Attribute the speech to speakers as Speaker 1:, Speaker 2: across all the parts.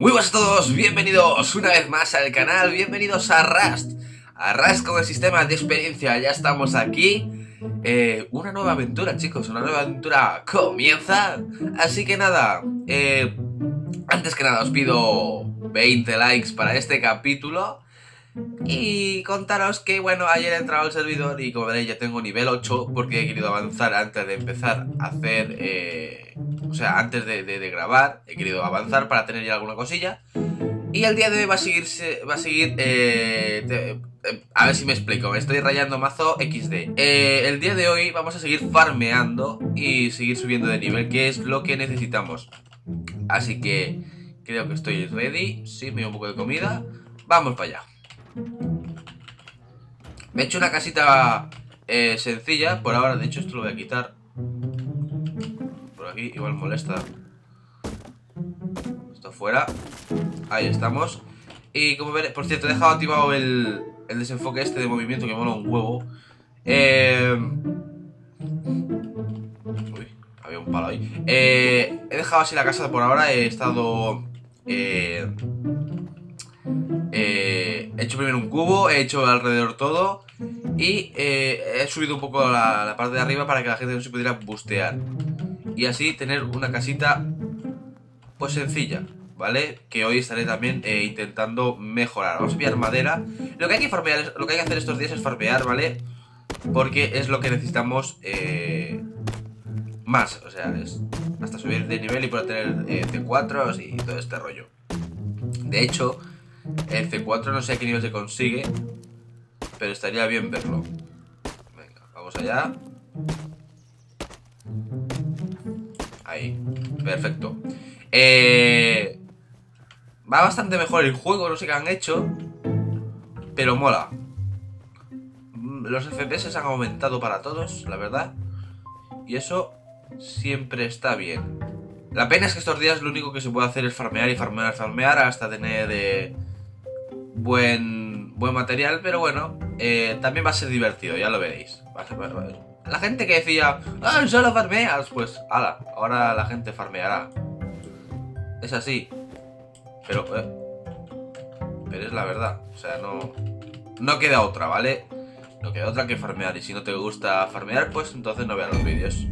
Speaker 1: Muy buenas a todos, bienvenidos una vez más al canal, bienvenidos a Rust A Rust con el sistema de experiencia, ya estamos aquí. Eh, Una nueva aventura chicos, una nueva aventura comienza. Así que nada, eh, antes que nada os pido 20 likes para este capítulo y contaros que, bueno, ayer he entrado al servidor y como veréis ya tengo nivel 8 porque he querido avanzar antes de empezar a hacer, eh, o sea, antes de, grabar, he querido avanzar para tener ya alguna cosilla. Y el día de hoy va a seguir, va a seguir, eh, eh, a ver si me explico, me estoy rayando mazo XD. el día de hoy vamos a seguir farmeando y seguir subiendo de nivel, que es lo que necesitamos. Así que creo que estoy ready, sí, me dio un poco de comida, vamos para allá. Me he hecho una casita eh, sencilla Por ahora, de hecho esto lo voy a quitar. Por aquí igual molesta. Esto fuera. Ahí estamos. Y como veréis, por cierto, he dejado activado el, el desenfoque este de movimiento Que mola un huevo. Eh... Uy, había un palo ahí. Eh, He dejado así la casa por ahora He estado... Eh, he hecho primero un cubo, he hecho alrededor todo y eh, he subido un poco la, parte de arriba para que la gente no se pudiera bustear. Y así tener una casita pues sencilla, ¿vale? Que hoy estaré también eh, intentando mejorar. Vamos a pillar madera. Lo que hay que farmear, lo que hay que hacer estos días es farmear, ¿vale? Porque es lo que necesitamos más. O sea, es hasta subir de nivel y poder tener C4 y todo este rollo. De hecho, el C4 no sé a qué nivel se consigue, pero estaría bien verlo. Venga, vamos allá. Ahí, perfecto. Eh, va bastante mejor el juego, no sé qué han hecho, pero mola. Los FPS han aumentado para todos, la verdad. Y eso siempre está bien. La pena es que estos días lo único que se puede hacer es farmear y farmear, farmear hasta tener... Eh, buen, buen material, pero bueno, eh, también va a ser divertido, ya lo veréis. La gente que decía, ah, solo farmeas, pues, ala, ahora la gente farmeará. Es así. Pero, eh, pero es la verdad, o sea, no, no queda otra, ¿vale? No queda otra que farmear, y si no te gusta farmear, pues entonces no veas los vídeos.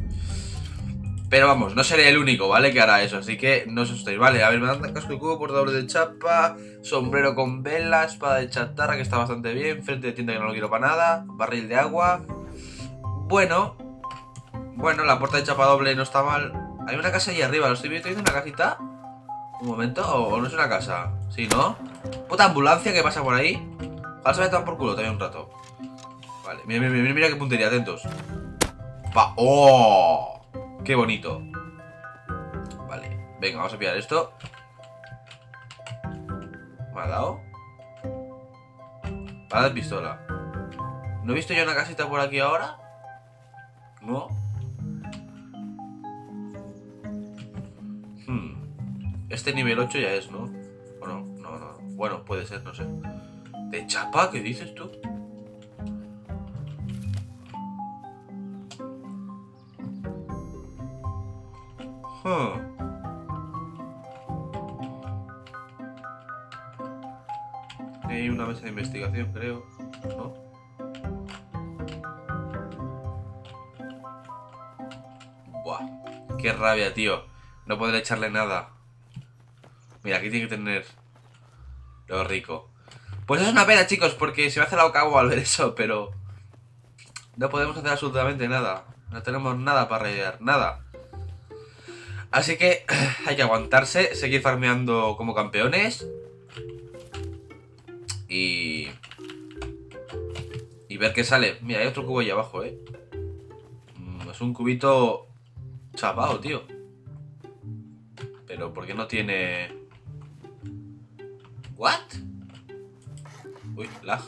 Speaker 1: Pero vamos, no seré el único, ¿vale? Que hará eso, así que no os asustéis, ¿vale? A ver, me dan casco y cubo, doble de chapa, sombrero con vela, espada de chatarra, que está bastante bien, frente de tienda que no lo quiero para nada, barril de agua. Bueno, bueno, la puerta de chapa doble no está mal. Hay una casa ahí arriba, ¿lo estoy viendo? ¿Una casita? Un momento, ¿o no es una casa? Sí, ¿no? Puta ambulancia que pasa por ahí. Ojalá se me por culo también un rato. Vale, mira, mira, mira, mira qué puntería, atentos. Pa ¡Oh! Qué bonito. Vale, venga, vamos a pillar esto. ¿Me ha dado? Para de pistola. ¿No he visto yo una casita por aquí ahora? ¿No? Hmm. Este nivel 8 ya es, ¿no? ¿O no? No, no. Bueno, puede ser, no sé. ¿De chapa? ¿Qué dices tú? Hay una mesa de investigación, creo. ¿No? Buah. Qué rabia, tío. No podré echarle nada. Mira, aquí tiene que tener lo rico. Pues es una pena, chicos, porque se me hace la boca agua al ver eso, pero... No podemos hacer absolutamente nada. No tenemos nada para rellenar, nada. Así que hay que aguantarse, seguir farmeando como campeones. Y... Y ver qué sale. Mira, hay otro cubo ahí abajo, ¿eh? Mm, es un cubito chapado, tío. Pero ¿por qué no tiene...? ¿What? Uy, lag.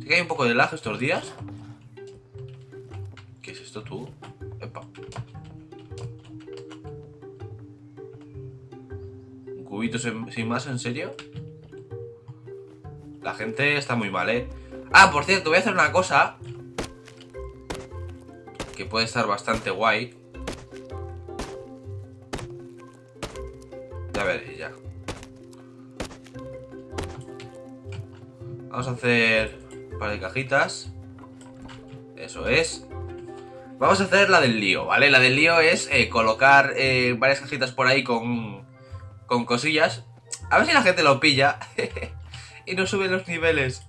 Speaker 1: ¿Sí que hay un poco de lag estos días? ¿Qué es esto tú? Epa. cubitos sin más, ¿en serio? La gente está muy mal, ¿eh? Ah, por cierto, voy a hacer una cosa Que puede estar bastante guay Ya veréis, ya Vamos a hacer un par de cajitas Eso es Vamos a hacer la del lío, ¿vale? La del lío es eh, colocar eh, varias cajitas por ahí con con cosillas. A ver si la gente lo pilla. y no sube los niveles.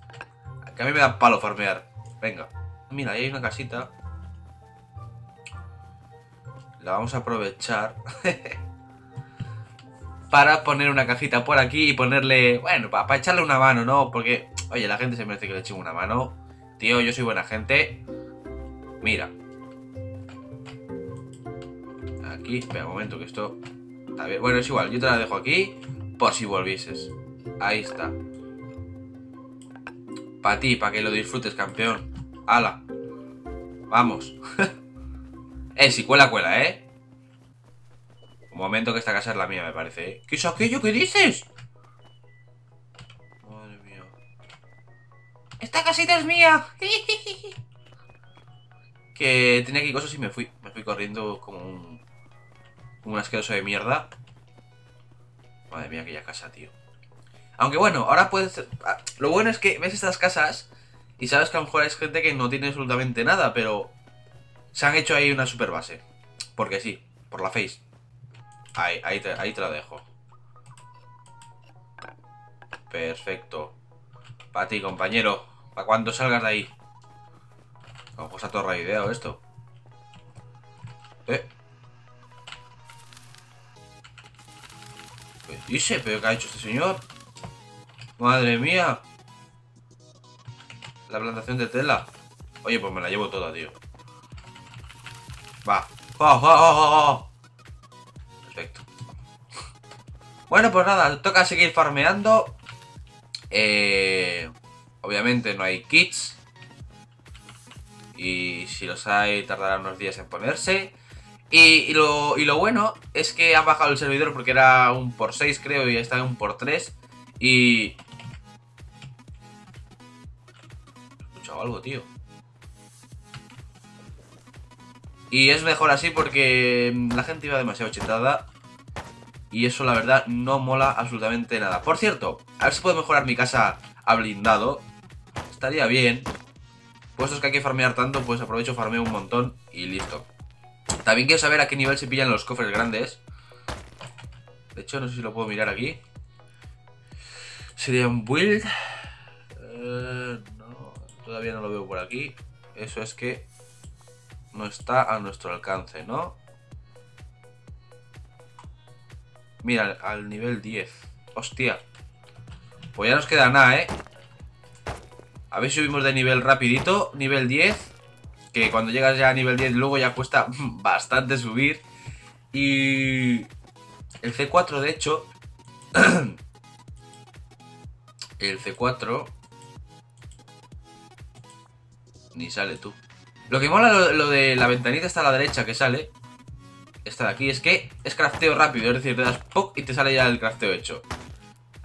Speaker 1: Que a mí me da palo farmear. Venga. Mira, ahí hay una casita. La vamos a aprovechar. para poner una cajita por aquí y ponerle... Bueno, para, echarle una mano, ¿no? Porque, oye, la gente se merece que le eche una mano. Tío, yo soy buena gente. Mira. Aquí, espera un momento, que esto... Bueno, es igual, yo te la dejo aquí por si volvieses. Ahí está. Para ti, para que lo disfrutes, campeón. ¡Hala! Vamos. eh, si cuela, cuela, ¿eh? Un momento que esta casa es la mía, me parece, ¿eh? ¿Qué es aquello que dices? Madre mía. ¡Esta casita es mía! que tenía aquí cosas y me fui. Me fui corriendo como un... Un asqueroso de mierda. Madre mía, aquella casa, tío. Aunque bueno, ahora puedes... Ah, lo bueno es que ves estas casas y sabes que a lo mejor hay gente que no tiene absolutamente nada, pero... Se han hecho ahí una super base. Porque sí, por la face. Ahí, ahí te, ahí te la dejo. Perfecto. Para ti, compañero. Para cuando salgas de ahí. Como pues todo raideado esto. Eh. Dice? ¿Pero qué ha hecho este señor? Madre mía. La plantación de tela. Oye, pues me la llevo toda, tío. Va. ¡Oh, oh, oh, Perfecto. Bueno, pues nada, toca seguir farmeando. Eh, obviamente no hay kits. Y si los hay, tardará unos días en ponerse. Y, lo, bueno es que ha bajado el servidor porque era un por 6 creo y está en un por 3. Y... He escuchado algo, tío. Y es mejor así porque la gente iba demasiado chetada. Y eso la verdad no mola absolutamente nada. Por cierto, a ver si puedo mejorar mi casa a blindado. Estaría bien. Puestos que hay que farmear tanto, pues aprovecho, farmeo un montón y listo. También quiero saber a qué nivel se pillan los cofres grandes. De hecho, no sé si lo puedo mirar aquí. Sería un build. Eh, no, todavía no lo veo por aquí. Eso es que no está a nuestro alcance, ¿no? Mira, al nivel 10. Hostia. Pues ya nos queda nada, ¿eh? A ver si subimos de nivel rapidito. Nivel 10. Que cuando llegas ya a nivel 10 luego ya cuesta bastante subir. Y... El C4, de hecho... el C4... Ni sale tú. Lo que mola lo, de la ventanita está a la derecha que sale. Esta de aquí es que es crafteo rápido. Es decir, te das POC y te sale ya el crafteo hecho.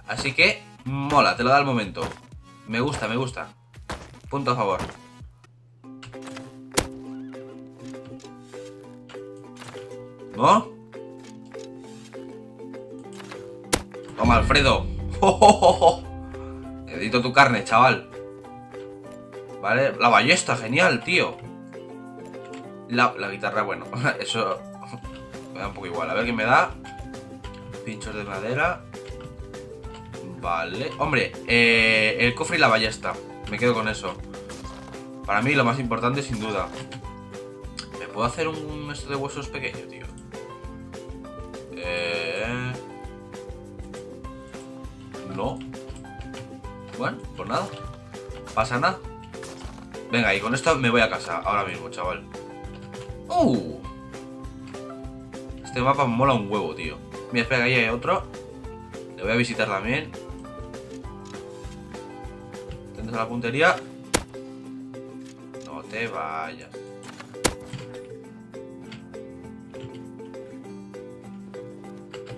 Speaker 1: Así que mola, te lo da al momento. Me gusta, me gusta. Punto a favor. ¿No? Toma, Alfredo. ¡Oh, Necesito tu carne, chaval. Vale, la ballesta, genial, tío. La, la guitarra, bueno, eso me da un poco igual. A ver qué me da. Pinchos de madera. Vale. Hombre, eh, el cofre y la ballesta. Me quedo con eso. Para mí lo más importante, sin duda. ¿Me puedo hacer un esto de huesos pequeño, tío? No. Bueno, pues nada. Pasa nada. Venga, y con esto me voy a casa ahora mismo, chaval. ¡Uh! Este mapa mola un huevo, tío. Mira, espera, ahí hay otro. Le voy a visitar también. A la puntería. No te vayas.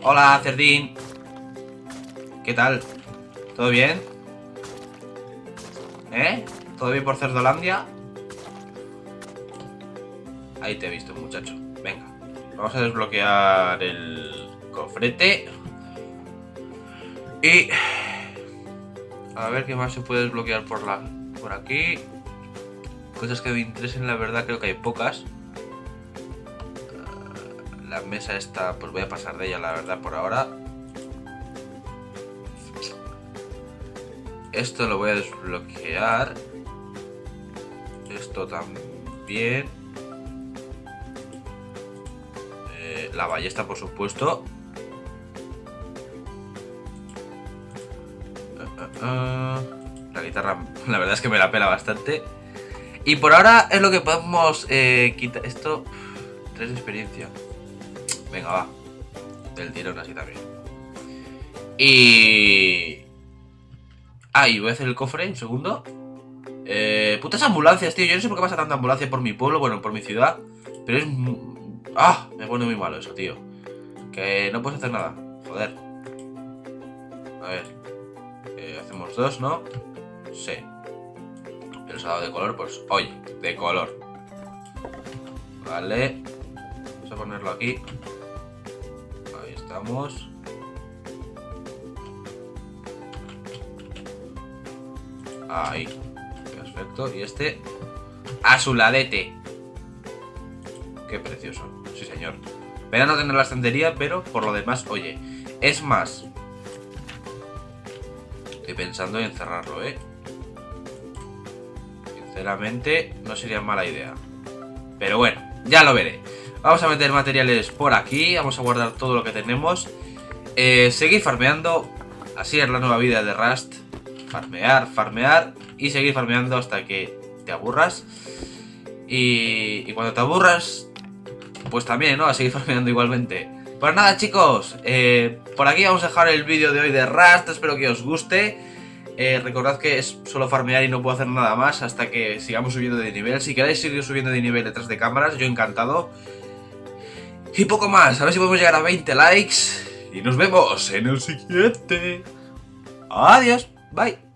Speaker 1: Hola, Cerdín. ¿Qué tal? ¿Todo bien? ¿Eh? ¿Todo bien por Cerdolandia? Ahí te he visto, muchacho. Venga. Vamos a desbloquear el cofrete. Y... A ver qué más se puede desbloquear por la por aquí. Cosas que me interesen, la verdad, creo que hay pocas. Ah, La mesa está, pues voy a pasar de ella, la verdad, por ahora. Esto lo voy a desbloquear. Esto también. Eh, la ballesta, por supuesto. Ah, la guitarra, la verdad es que me la pela bastante. Y por ahora es lo que podemos eh, quitar. Esto, tres de experiencia. Venga, va. Del tirón así también. Y. Ah, y voy a hacer el cofre, un segundo. Eh, putas ambulancias, tío. Yo no sé por qué pasa tanta ambulancia por mi pueblo, bueno, por mi ciudad. Pero es. Ah, me pone muy malo eso, tío. Que no puedes hacer nada. Joder. A ver. Eh, hacemos dos, ¿no? Sí. Pero se ha dado de color, pues. Oye, de color. Vale. Vamos a ponerlo aquí. Ahí estamos. Ahí. Perfecto. Y este. A su ladete. Qué precioso. Sí, señor. Pena no tener la estantería, pero por lo demás, oye. Es más. Estoy pensando en cerrarlo, ¿eh? Sinceramente, no sería mala idea. Pero bueno, ya lo veré. Vamos a meter materiales por aquí. Vamos a guardar todo lo que tenemos. Eh, seguir farmeando. Así es la nueva vida de Rust. Farmear, farmear y seguir farmeando hasta que te aburras. Y, cuando te aburras, pues también, ¿no? A seguir farmeando igualmente. Pues nada, chicos, eh, por aquí vamos a dejar el vídeo de hoy de Rust. Espero que os guste. Eh, recordad que es solo farmear y no puedo hacer nada más hasta que sigamos subiendo de nivel. Si queréis seguir subiendo de nivel detrás de cámaras, yo encantado. Y poco más, a ver si podemos llegar a 20 likes. Y nos vemos en el siguiente. Adiós, bye.